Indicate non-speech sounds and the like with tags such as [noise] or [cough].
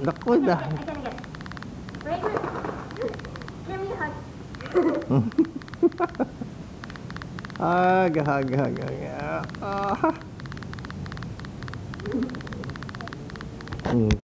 Naku na. I gotta get. Raymond, give me a [laughs] hug. Ah. [laughs] Mm.